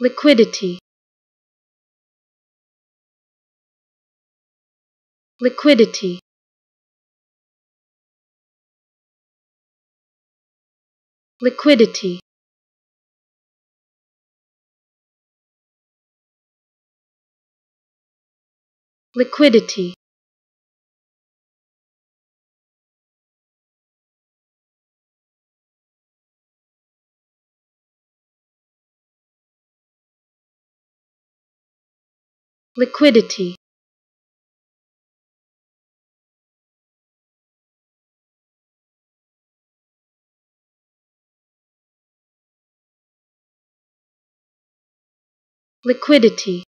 liquidity. Liquidity. Liquidity. Liquidity liquidity. Liquidity